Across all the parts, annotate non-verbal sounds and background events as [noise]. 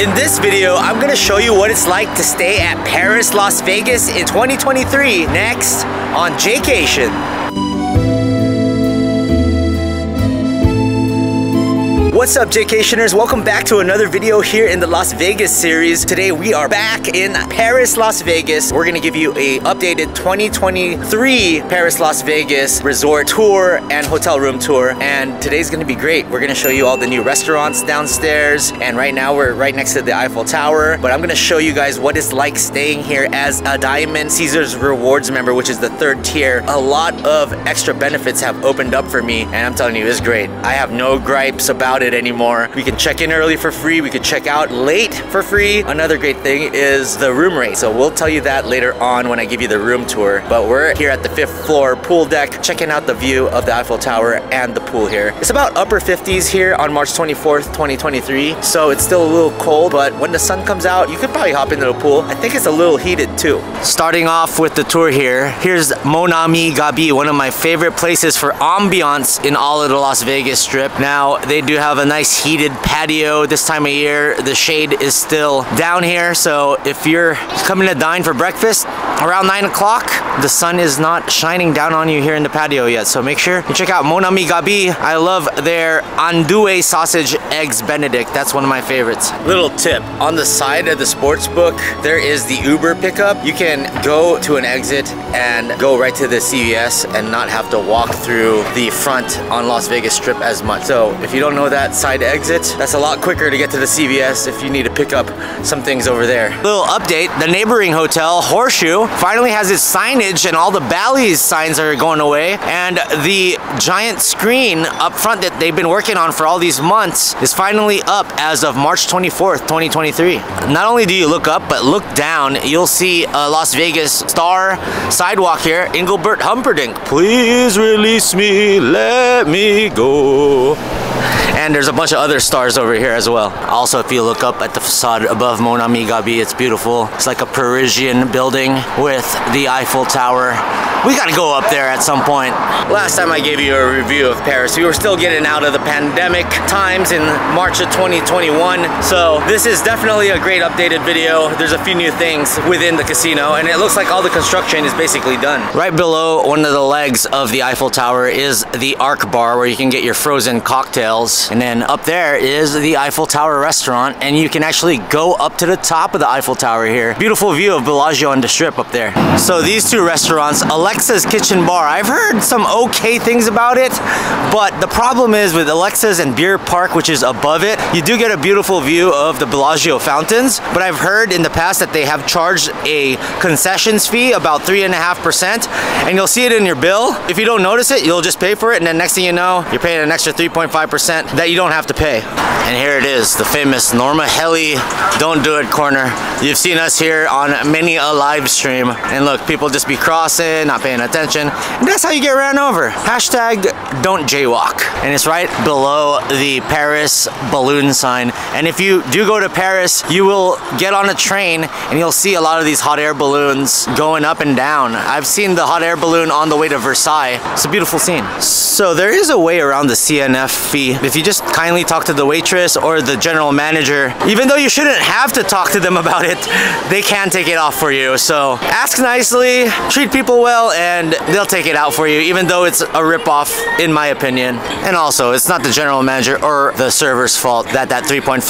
In this video, I'm gonna show you what it's like to stay at Paris, Las Vegas in 2023 next on Jaycation. What's up, Jaycationers? Welcome back to another video here in the Las Vegas series. Today we are back in Paris, Las Vegas. We're gonna give you a updated 2023 Paris, Las Vegas resort tour and hotel room tour. And today's gonna be great. We're gonna show you all the new restaurants downstairs. And right now we're right next to the Eiffel Tower. But I'm gonna show you guys what it's like staying here as a Diamond Caesars Rewards member, which is the third tier. A lot of extra benefits have opened up for me. And I'm telling you, it's great. I have no gripes about it anymore. We can check in early for free. We can check out late for free. Another great thing is the room rate. So we'll tell you that later on when I give you the room tour. But we're here at the fifth floor pool deck, checking out the view of the Eiffel Tower and the pool here. It's about upper 50s here on March 24th, 2023. So it's still a little cold, but when the sun comes out, you could probably hop into the pool. I think it's a little heated too. Starting off with the tour here, here's Mon Ami Gabi, one of my favorite places for ambiance in all of the Las Vegas Strip. Now, they do have a nice heated patio this time of year. The shade is still down here, so if you're coming to dine for breakfast around 9 o'clock, the sun is not shining down on you here in the patio yet. So make sure you check out Mon Ami Gabi. I love their andouille sausage eggs benedict. That's one of my favorites. Little tip, on the side of the sports book, there is the Uber pickup. You can go to an exit and go right to the CVS and not have to walk through the front on Las Vegas Strip as much. So if you don't know that side exit, that's a lot quicker to get to the CVS if you need to pick up some things over there. Little update, the neighboring hotel, Horseshoe, finally has its signage and all the Bally's signs are going away. And the giant screen up front that they've been working on for all these months is finally up as of March 24th, 2023. Not only do you look up, but look down, you'll see a Las Vegas star sidewalk here, Engelbert Humperdinck. Please release me, let me go. And there's a bunch of other stars over here as well. Also, if you look up at the facade above Mon Ami Gabi, it's beautiful. It's like a Parisian building with the Eiffel Tower. We gotta go up there at some point. Last time I gave you a review of Paris, we were still getting out of the pandemic times in March of 2021. So this is definitely a great updated video. There's a few new things within the casino and it looks like all the construction is basically done. Right below one of the legs of the Eiffel Tower is the Arc Bar where you can get your frozen cocktails and then up there is the Eiffel Tower restaurant and you can actually go up to the top of the Eiffel Tower here. Beautiful view of Bellagio on the Strip up there. So these two restaurants, Alexa's Kitchen Bar, I've heard some okay things about it, but the problem is with Alexa's and Beer Park, which is above it, you do get a beautiful view of the Bellagio fountains, but I've heard in the past that they have charged a concessions fee about 3.5%, and you'll see it in your bill. If you don't notice it, you'll just pay for it, and then next thing you know, you're paying an extra 3.5% that you don't have to pay. And here it is, the famous Norma Heli Don't Do It corner. You've seen us here on many a live stream. And look, people just be crossing, not paying attention. And that's how you get ran over. Hashtag don't jaywalk. And it's right below the Paris balloon sign. And if you do go to Paris, you will get on a train and you'll see a lot of these hot air balloons going up and down. I've seen the hot air balloon on the way to Versailles. It's a beautiful scene. So there is a way around the CNF fee. If you just kindly talk to the waitress or the general manager, even though you shouldn't have to talk to them about it, they can take it off for you. So ask nicely, treat people well, and they'll take it out for you, even though it's a ripoff, in my opinion. And also, it's not the general manager or the server's fault that that 3.5%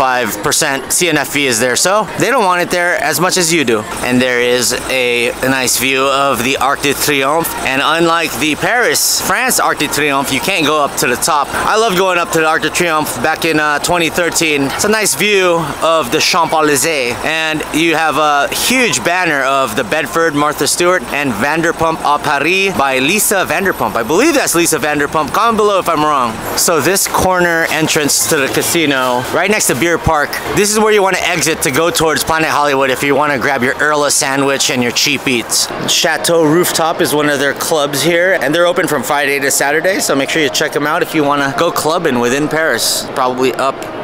CNF fee is there. So they don't want it there as much as you do. And there is a, a nice view of the Arc de Triomphe. And unlike the Paris, France Arc de Triomphe, you can't go up to the top. I love going up to the Arc de Triomphe back in uh, 2013. It's a nice view of the Champs-Élysées and you have a huge banner of the Bedford Martha Stewart and Vanderpump à Paris by Lisa Vanderpump. I believe that's Lisa Vanderpump. Comment below if I'm wrong. So this corner entrance to the casino, right next to Beer Park, this is where you want to exit to go towards Planet Hollywood if you want to grab your Earl of Sandwich and your cheap eats. Chateau Rooftop is one of their clubs here and they're open from Friday to Saturday so make sure you check them out if you want to go clubbing within Paris. Probably up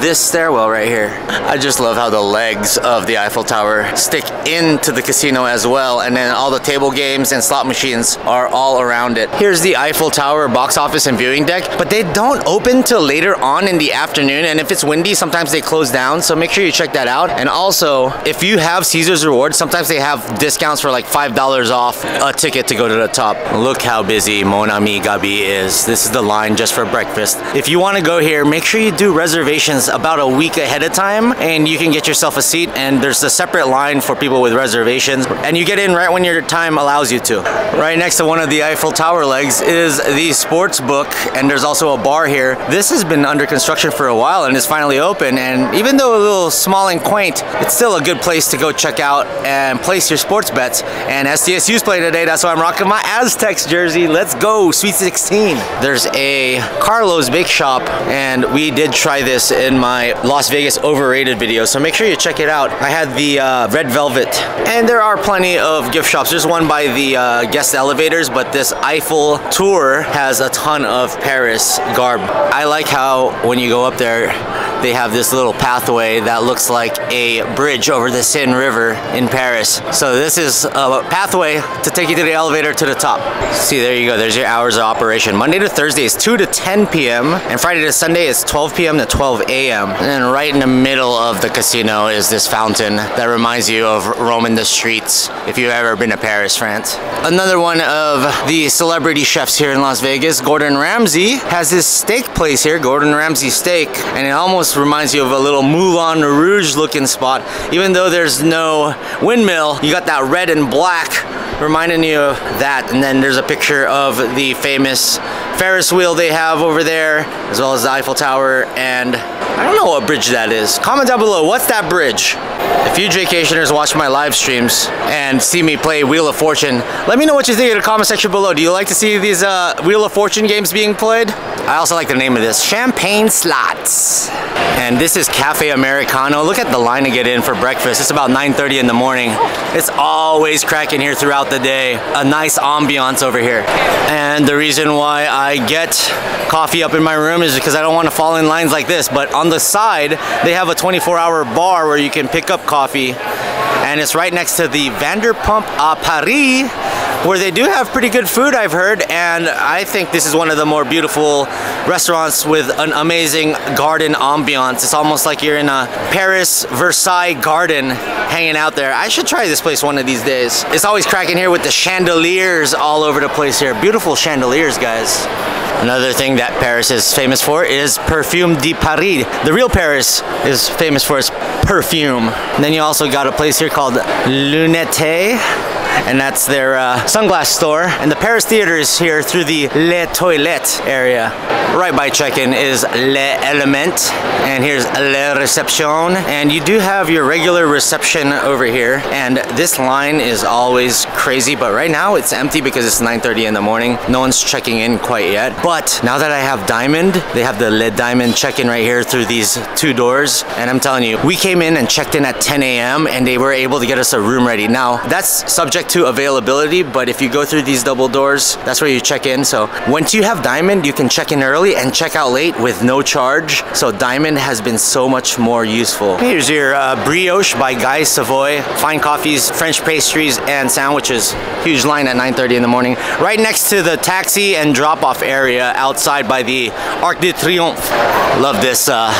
this stairwell right here. I just love how the legs of the Eiffel Tower stick into the casino as well. And then all the table games and slot machines are all around it. Here's the Eiffel Tower box office and viewing deck, but they don't open till later on in the afternoon. And if it's windy, sometimes they close down. So make sure you check that out. And also, if you have Caesar's Rewards, sometimes they have discounts for like $5 off a ticket to go to the top. Look how busy Mon Ami Gabi is. This is the line just for breakfast. If you want to go here, make sure you do reservations about a week ahead of time and you can get yourself a seat and there's a separate line for people with reservations and you get in right when your time allows you to. Right next to one of the Eiffel Tower legs is the sports book and there's also a bar here. This has been under construction for a while and is finally open and even though a little small and quaint, it's still a good place to go check out and place your sports bets. And SDSU's playing today, that's why I'm rocking my Aztecs jersey. Let's go, Sweet 16. There's a Carlo's Bake Shop and we did try this in my Las Vegas overrated video, so make sure you check it out. I had the uh, red velvet and there are plenty of gift shops. There's one by the uh, guest elevators, but this Eiffel tour has a ton of Paris garb. I like how when you go up there, they have this little pathway that looks like a bridge over the Seine River in Paris. So this is a pathway to take you to the elevator to the top. See, there you go. There's your hours of operation. Monday to Thursday is 2 to 10 p.m. and Friday to Sunday is 12 p.m. to 12 a.m. And then right in the middle of the casino is this fountain that reminds you of roaming the streets if you've ever been to Paris, France. Another one of the celebrity chefs here in Las Vegas, Gordon Ramsay, has this steak place here, Gordon Ramsay Steak, and it almost reminds you of a little Moulin Rouge looking spot. Even though there's no windmill, you got that red and black reminding you of that. And then there's a picture of the famous Ferris wheel they have over there, as well as the Eiffel Tower, and I don't know what bridge that is. Comment down below, what's that bridge? If you vacationers watch my live streams and see me play Wheel of Fortune, let me know what you think in the comment section below. Do you like to see these uh, Wheel of Fortune games being played? I also like the name of this, Champagne Slots. And this is Cafe Americano. Look at the line to get in for breakfast. It's about 9.30 in the morning. It's always cracking here throughout the day. A nice ambiance over here. And the reason why I get coffee up in my room is because I don't want to fall in lines like this. But on the side, they have a 24 hour bar where you can pick up coffee and it's right next to the Vanderpump à Paris where they do have pretty good food I've heard and I think this is one of the more beautiful restaurants with an amazing garden ambiance. It's almost like you're in a Paris Versailles garden hanging out there. I should try this place one of these days. It's always cracking here with the chandeliers all over the place here. Beautiful chandeliers guys. Another thing that Paris is famous for is Perfume de Paris. The real Paris is famous for its perfume. And then you also got a place here called Lunette and that's their uh, sunglass store. And the Paris Theater is here through the Les Toilettes area. Right by check-in is Le Element, and here's Le Reception. And you do have your regular reception over here, and this line is always crazy, but right now it's empty because it's 9.30 in the morning. No one's checking in quite yet. But now that I have Diamond, they have the Le Diamond check-in right here through these two doors. And I'm telling you, we came in and checked in at 10 a.m. and they were able to get us a room ready. Now, that's subject to availability, but if you go through these double doors, that's where you check in. So once you have Diamond, you can check in early and check out late with no charge. So Diamond has been so much more useful. Here's your uh, brioche by Guy Savoy. Fine coffees, French pastries, and sandwiches. Huge line at 9.30 in the morning. Right next to the taxi and drop-off area outside by the Arc de Triomphe. Love this uh,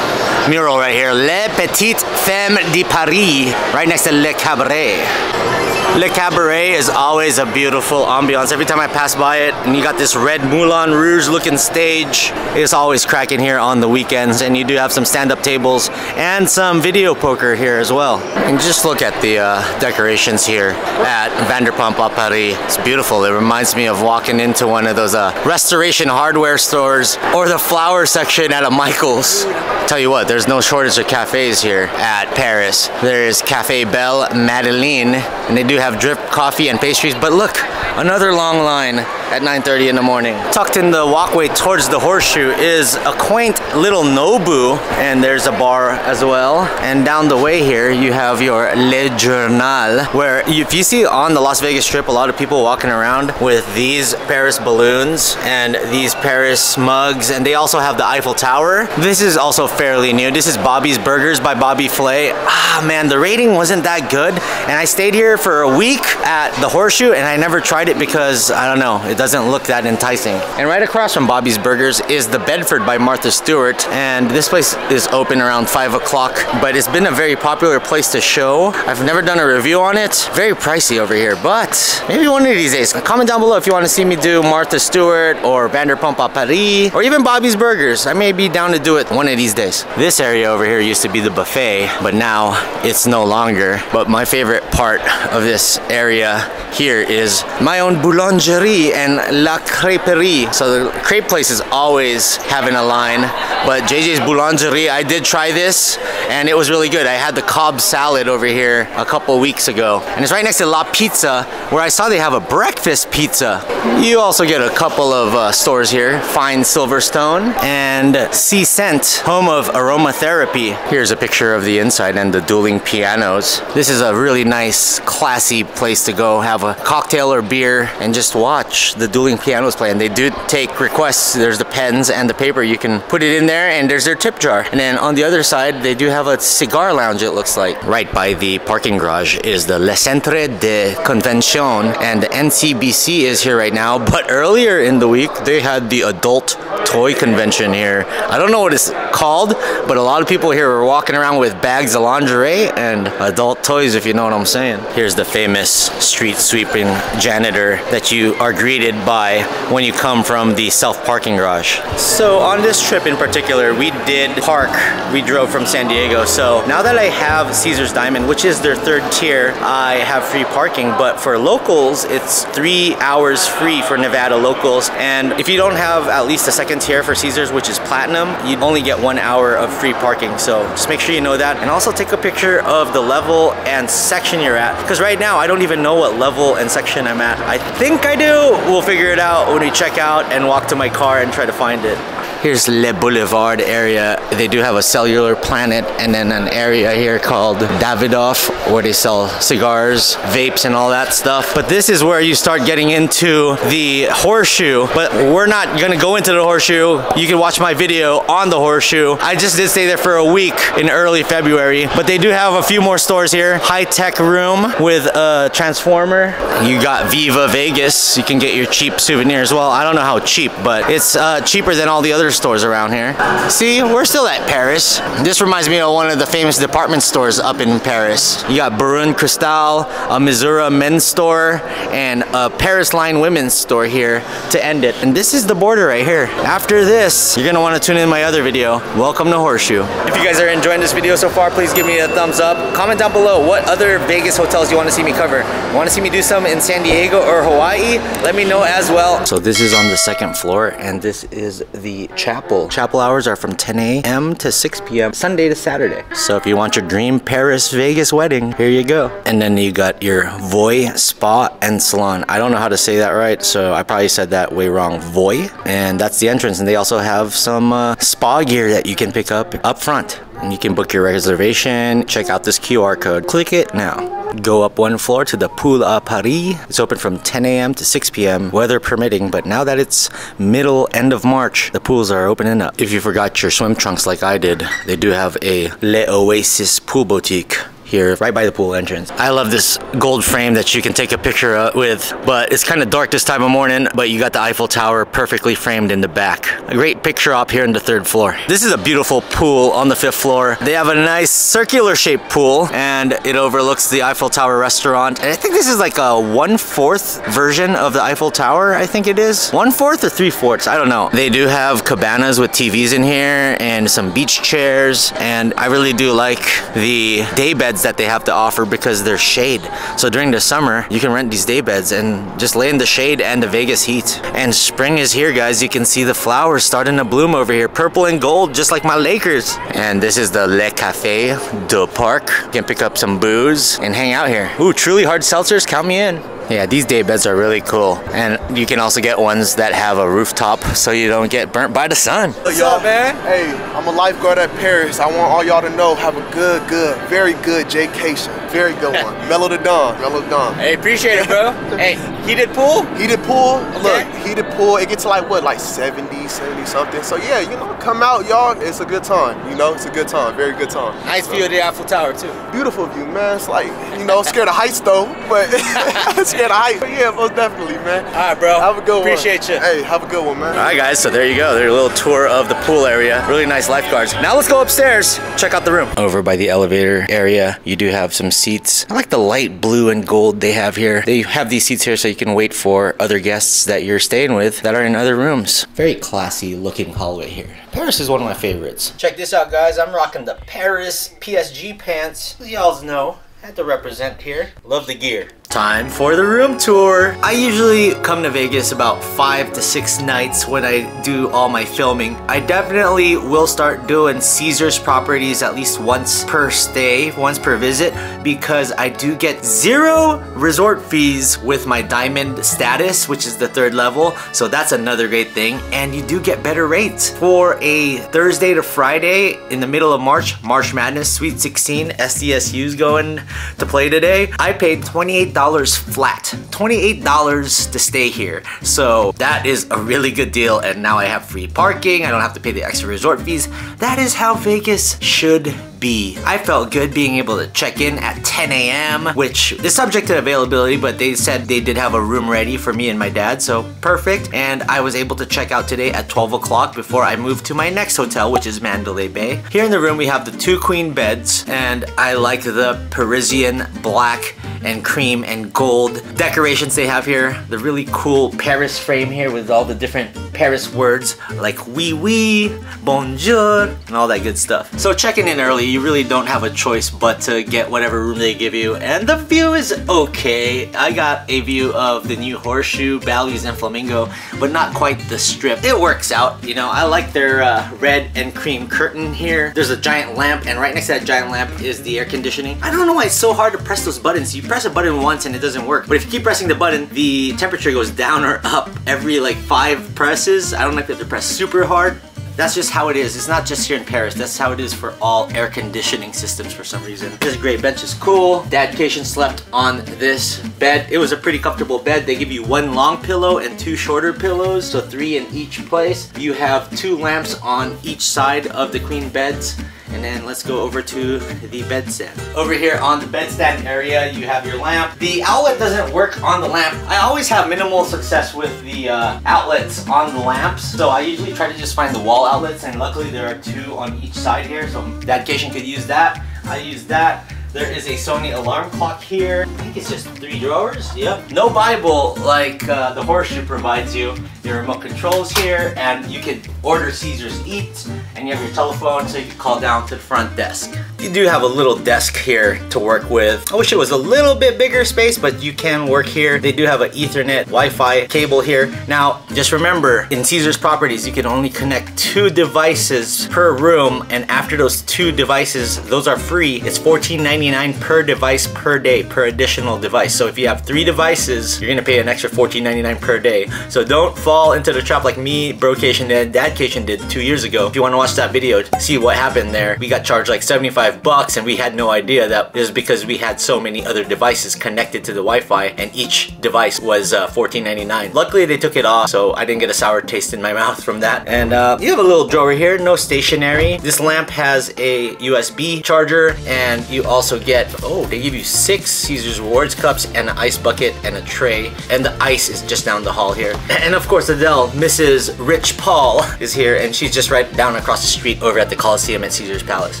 mural right here. Les Petites Femmes de Paris. Right next to Le Cabaret. Le Cabaret is always a beautiful ambiance. Every time I pass by it, and you got this red Moulin Rouge looking stage, it's always cracking here on the weekends. And you do have some stand-up tables and some video poker here as well. And just look at the uh, decorations here at Vanderpump à Paris. It's beautiful. It reminds me of walking into one of those uh, restoration hardware stores or the flower section at a Michael's. Tell you what, there's no shortage of cafes here at Paris. There is Cafe Belle Madeleine, and they do have drip coffee and pastries, but look, another long line at 9.30 in the morning. Tucked in the walkway towards the horseshoe is a quaint little Nobu, and there's a bar as well. And down the way here, you have your Le Journal, where if you see on the Las Vegas Strip, a lot of people walking around with these Paris balloons and these Paris mugs, and they also have the Eiffel Tower. This is also fairly new. This is Bobby's Burgers by Bobby Flay. Ah, man, the rating wasn't that good, and I stayed here for a week at the Horseshoe, and I never tried it because, I don't know, it doesn't look that enticing. And right across from Bobby's Burgers is the Bedford by Martha Stewart, and this place is open around 5 o'clock, but it's been a very popular place to show. I've never done a review on it. Very pricey over here, but maybe one of these days. Comment down below if you want to see me do Martha Stewart or Vanderpump à Paris or even Bobby's Burgers. I may be down to do it one of these days. This area over here used to be the buffet, but now it's no longer. But my favorite part of this area here is my own boulangerie and La Crêperie. So the crepe place is always having a line, but JJ's Boulangerie, I did try this and it was really good. I had the Cobb salad over here a couple weeks ago. And it's right next to La Pizza, where I saw they have a breakfast pizza. You also get a couple of uh, stores here, Fine Silverstone and Sea Scent, home of aromatherapy. Here's a picture of the inside and the dueling pianos. This is a really nice, classy place to go have a cocktail or beer and just watch the dueling pianos play. And they do take requests. There's the pens and the paper. You can put it in there and there's their tip jar. And then on the other side, they do have a cigar lounge, it looks like. Right by the parking garage is the Le Centre de Convention and the NCBC is here right now. [laughs] But earlier in the week, they had the adult toy convention here. I don't know what it's called, but a lot of people here were walking around with bags of lingerie and adult toys, if you know what I'm saying. Here's the famous street sweeping janitor that you are greeted by when you come from the self parking garage. So on this trip in particular, we did park. We drove from San Diego. So now that I have Caesar's Diamond, which is their third tier, I have free parking. But for locals, it's three hours free for Nevada locals. And if you don't have at least a second tier for Caesars, which is platinum, you only get one hour of free parking. So just make sure you know that. And also take a picture of the level and section you're at. Because right now, I don't even know what level and section I'm at. I think I do. We'll figure it out when we check out and walk to my car and try to find it. Here's Le Boulevard area. They do have a cellular planet and then an area here called Davidoff where they sell cigars, vapes and all that stuff. But this is where you start getting into the horseshoe. But we're not gonna go into the horseshoe. You can watch my video on the horseshoe. I just did stay there for a week in early February. But they do have a few more stores here. High-tech room with a transformer. You got Viva Vegas. You can get your cheap souvenirs. Well, I don't know how cheap, but it's uh, cheaper than all the other stores around here. See, we're still at Paris. This reminds me of one of the famous department stores up in Paris. You got Brun Cristal, a Missouri men's store, and a Paris line women's store here to end it. And this is the border right here. After this, you're gonna wanna tune in my other video, Welcome to Horseshoe. If you guys are enjoying this video so far, please give me a thumbs up. Comment down below what other Vegas hotels you wanna see me cover. Wanna see me do some in San Diego or Hawaii? Let me know as well. So this is on the second floor, and this is the chapel. Chapel hours are from 10 a.m. to 6 p.m. Sunday to Saturday. So if you want your dream Paris Vegas wedding, here you go. And then you got your Voie Spa and Salon. I don't know how to say that right, so I probably said that way wrong. Voie, and that's the entrance. And they also have some uh, spa gear that you can pick up up front. You can book your reservation, check out this QR code. Click it now. Go up one floor to the Pool à Paris. It's open from 10 a.m. to 6 p.m. weather permitting, but now that it's middle end of March, the pools are opening up. If you forgot your swim trunks like I did, they do have a Le Oasis Pool Boutique here right by the pool entrance. I love this gold frame that you can take a picture uh, with, but it's kind of dark this time of morning, but you got the Eiffel Tower perfectly framed in the back. A great picture up here in the third floor. This is a beautiful pool on the fifth floor. They have a nice circular shaped pool and it overlooks the Eiffel Tower restaurant. And I think this is like a one-fourth version of the Eiffel Tower, I think it is. One-fourth or three-fourths, I don't know. They do have cabanas with TVs in here and some beach chairs and I really do like the day beds that they have to offer because they're shade. So during the summer, you can rent these day beds and just lay in the shade and the Vegas heat. And spring is here, guys. You can see the flowers starting to bloom over here. Purple and gold, just like my Lakers. And this is the Le Café de Parc. You can pick up some booze and hang out here. Ooh, truly hard seltzers, count me in. Yeah, these day beds are really cool. And you can also get ones that have a rooftop so you don't get burnt by the sun. What's up, man? Hey, I'm a lifeguard at Paris. I want all y'all to know, have a good, good, very good Jaycation. Very good one. Mellow the Dawn. Mellow the Dawn. Hey, appreciate it, bro. hey, heated pool? Heated pool. Look, heated pool. It gets like, what, like 70, 70 something. So yeah, you know, come out, y'all. It's a good time. You know, it's a good time. Very good time. Nice so, view of the Eiffel Tower, too. Beautiful view, man. It's like, you know, scared of heights, though. But [laughs] scared of heights. But yeah, most definitely, man. All right, bro. Have a good Appreciate one. Appreciate you. Hey, have a good one, man. All right, guys. So there you go. There's a little tour of the pool area. Really nice lifeguards. Now let's go upstairs. Check out the room. Over by the elevator area, you do have some seats. I like the light blue and gold they have here. They have these seats here so you can wait for other guests that you're staying with that are in other rooms. Very classy looking hallway here. Paris is one of my favorites. Check this out, guys. I'm rocking the Paris PSG pants. Y'all know, I had to represent here. Love the gear. Time for the room tour. I usually come to Vegas about five to six nights when I do all my filming. I definitely will start doing Caesars properties at least once per stay, once per visit, because I do get zero resort fees with my diamond status, which is the third level. So that's another great thing. And you do get better rates. For a Thursday to Friday in the middle of March, March Madness Sweet 16, SDSU's going to play today. I paid $28 $28 flat. $28 to stay here. So that is a really good deal and now I have free parking. I don't have to pay the extra resort fees. That is how Vegas should I felt good being able to check in at 10 a.m., which is subject to availability, but they said they did have a room ready for me and my dad, so perfect. And I was able to check out today at 12 o'clock before I moved to my next hotel, which is Mandalay Bay. Here in the room, we have the two queen beds, and I like the Parisian black and cream and gold decorations they have here. The really cool Paris frame here with all the different Paris words like oui oui, bonjour, and all that good stuff. So checking in early, you really don't have a choice but to get whatever room they give you. And the view is okay. I got a view of the new Horseshoe, Bally's, and Flamingo, but not quite the strip. It works out, you know. I like their uh, red and cream curtain here. There's a giant lamp, and right next to that giant lamp is the air conditioning. I don't know why it's so hard to press those buttons. You press a button once and it doesn't work. But if you keep pressing the button, the temperature goes down or up every like five presses. I don't know if to press super hard. That's just how it is. It's not just here in Paris. That's how it is for all air conditioning systems for some reason. This great bench is cool. Dadcation slept on this bed. It was a pretty comfortable bed. They give you one long pillow and two shorter pillows, so three in each place. You have two lamps on each side of the queen beds. And then let's go over to the bedstand. Over here on the bedstand area, you have your lamp. The outlet doesn't work on the lamp. I always have minimal success with the uh, outlets on the lamps. So I usually try to just find the wall outlets and luckily there are two on each side here. So that Cation could use that. I use that. There is a Sony alarm clock here. I think it's just three drawers. Yep. No Bible like uh, the Horseshoe provides you. Your remote controls here, and you can order Caesar's Eats, and you have your telephone so you can call down to the front desk. You do have a little desk here to work with. I wish it was a little bit bigger space, but you can work here. They do have an ethernet Wi-Fi cable here. Now, just remember, in Caesar's properties, you can only connect two devices per room, and after those two devices, those are free. It's $14.99 per device per day, per additional device. So if you have three devices, you're gonna pay an extra $14.99 per day. So don't fall into the trap like me, Brocation, and Dadcation did two years ago. If you wanna watch that video, to see what happened there, we got charged like 75 five bucks and we had no idea that is because we had so many other devices connected to the Wi-Fi and each device was uh, $14.99. Luckily they took it off so I didn't get a sour taste in my [laughs] mouth from that. And uh, you have a little drawer here, no stationary. This lamp has a USB charger and you also get, oh, they give you six Caesar's Rewards cups and an ice bucket and a tray. And the ice is just down the hall here. [laughs] And of course Adele, Mrs. Rich Paul [laughs] is here and she's just right down across the street over at the Coliseum at Caesar's Palace.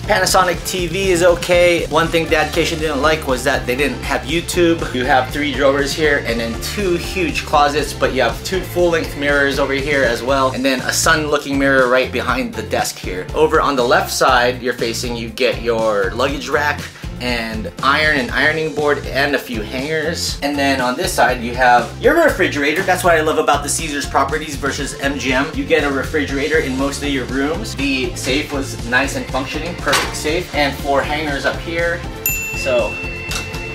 Panasonic TV is okay. One thing Dad Dadcation didn't like was that they didn't have YouTube. You have three drawers here and then two huge closets, but you have two full-length mirrors over here as well, and then a sun-looking mirror right behind the desk here. Over on the left side, you're facing, you get your luggage rack, and iron and ironing board and a few hangers. And then on this side you have your refrigerator. That's what I love about the Caesars properties versus MGM. You get a refrigerator in most of your rooms. The safe was nice and functioning, perfect safe. And four hangers up here. So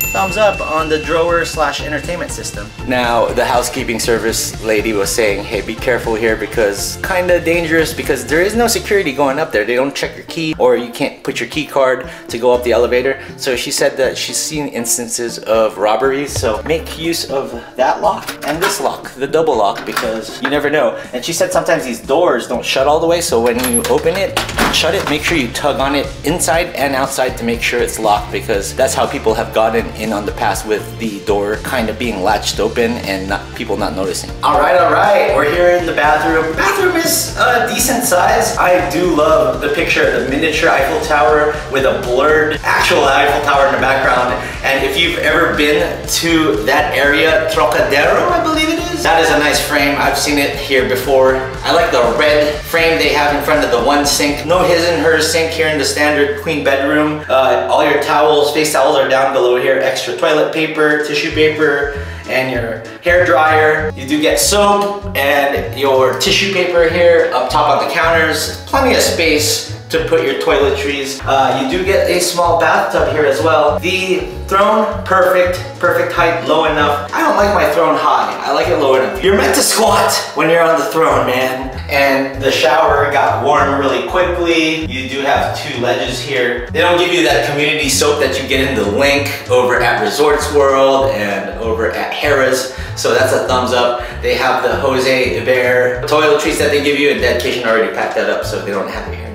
thumbs up on the drawer slash entertainment system. Now, the housekeeping service lady was saying, hey, be careful here because kind of dangerous because there is no security going up there. They don't check your key or you can't put your key card to go up the elevator. So she said that she's seen instances of robberies. So make use of that lock and this lock, the double lock, because you never know. And she said sometimes these doors don't shut all the way. So when you open it, shut it, make sure you tug on it inside and outside to make sure it's locked because that's how people have gotten in on the past with the door kind of being latched open and not people not noticing. All right, all right, we're here in the bathroom. Bathroom is a decent size. I do love the picture, of the miniature Eiffel Tower with a blurred actual Eiffel Tower in the background. And if you've ever been to that area, Trocadero, I believe it is, that is a nice frame. I've seen it here before. I like the red frame they have in front of the one sink. No his and her sink here in the standard queen bedroom. Uh, all your towels, face towels are down below here. Extra toilet paper, tissue paper, and your hair dryer. You do get soap and your tissue paper here up top on the counters. Plenty of space to put your toiletries. Uh, you do get a small bathtub here as well. The throne, perfect, perfect height, low enough. I don't like my throne high, I like it low enough. You're meant to squat when you're on the throne, man. And the shower got warm really quickly. You do have two ledges here. They don't give you that community soap that you get in the link over at Resorts World and over at Harrah's. So that's a thumbs up. They have the Jose Eber toiletries that they give you and Dadcation already packed that up so they don't have it here.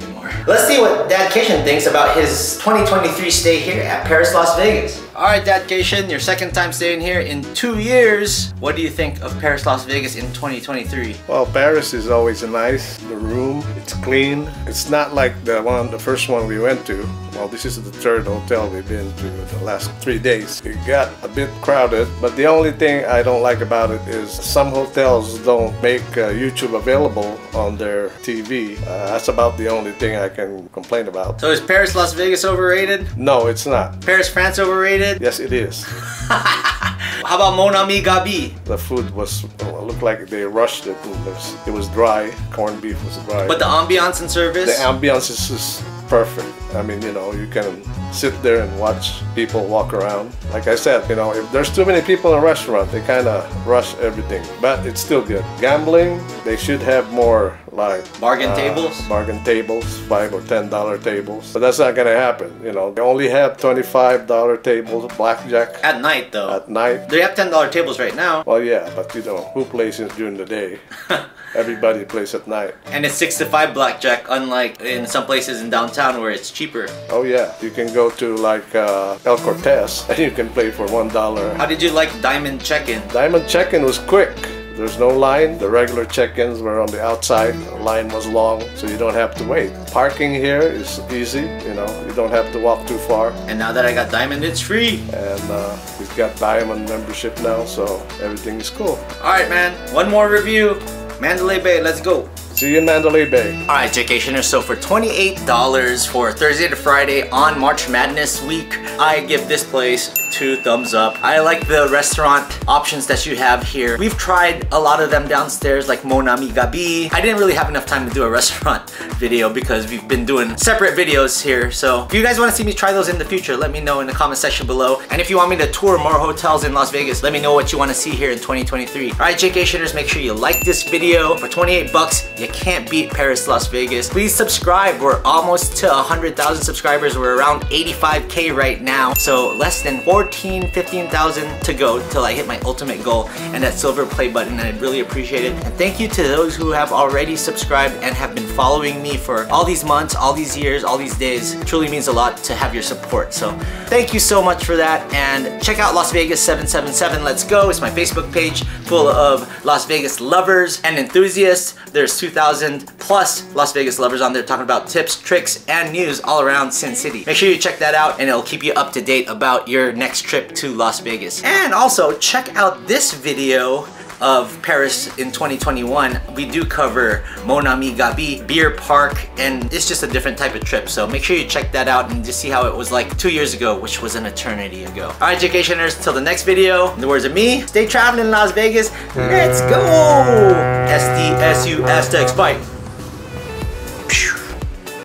Let's see what Dadcation thinks about his 2023 stay here at Paris, Las Vegas. All right, Dadcation, your second time staying here in two years. What do you think of Paris, Las Vegas in 2023? Well, Paris is always nice. The room, it's clean. It's not like the one, the first one we went to. Well, this is the third hotel we've been to the last three days. It got a bit crowded, but the only thing I don't like about it is some hotels don't make uh, YouTube available on their TV. Uh, that's about the only thing I can complain about. So is Paris, Las Vegas overrated? No, it's not. Paris, France overrated? Yes, it is. [laughs] How about Mon Ami Gabi? The food was uh, looked like they rushed it. It was, it was dry. Corned beef was dry. But the ambiance and service? the ambiance is just perfect. I mean, you know, you can sit there and watch people walk around. Like I said, you know, if there's too many people in a restaurant, they kind of rush everything. But it's still good. Gambling, they should have more like Bargain uh, tables? bargain tables, five or ten dollar tables. But that's not gonna happen. You know, they only have twenty-five dollar tables, blackjack At night though. at night. they have $10 tables right now. Well, yeah, but you know, who plays during the day? [laughs] Everybody plays at night. And it's 6 to 5 blackjack, unlike in some places in downtown where it's cheaper. Oh yeah, you can go to like uh, El Cortez [laughs] and you can play for one dollar. How did you like Diamond Check-In? Diamond check-in was quick. There's no line. The regular check-ins were on the outside. The line was long, so you don't have to wait. Parking here is easy. You know, you don't have to walk too far. And now that I got Diamond, it's free. And uh, we've got Diamond membership now, so everything is cool. Alright man, one more review. Mandalay Bay, let's go. See you in Mandalay Bay. Alright, Jaycationers, so for $28 for Thursday to Friday on March Madness week, I give this place two thumbs up. I like the restaurant options that you have here. We've tried a lot of them downstairs like Mon Ami Gabi. I didn't really have enough time to do a [laughs] restaurant video because we've been doing separate videos here. So if you guys want to see me try those in the future, let me know in the comment section below. And if you want me to tour more hotels in Las Vegas, let me know what you want to see here in 2023. Alright, Jaycationers, make sure you like this video. For 28 bucks, you can't beat Paris, Las Vegas. Please subscribe. We're almost to 100,000 subscribers. We're around 85k right now. So less than 14, 15,000 to go till I hit my ultimate goal and that silver play button. And I really appreciate it. And thank you to those who have already subscribed and have been following me for all these months, all these years, all these days. It truly means a lot to have your support. So thank you so much for that. And check out Las Vegas 777 Let's Go. It's my Facebook page full of Las Vegas lovers and enthusiasts. There's 2,000 plus Las Vegas lovers on there talking about tips, tricks, and news all around Sin City. Make sure you check that out and it'll keep you up to date about your next trip to Las Vegas. And also check out this video of Paris in 2021, we do cover Mon Ami Gabi, Beer Park, and it's just a different type of trip. So make sure you check that out and just see how it was like two years ago, which was an eternity ago. All right, Jaycationers, till the next video, in the words of me, stay traveling in Las Vegas. Let's go! SDS, Aztecs, fight.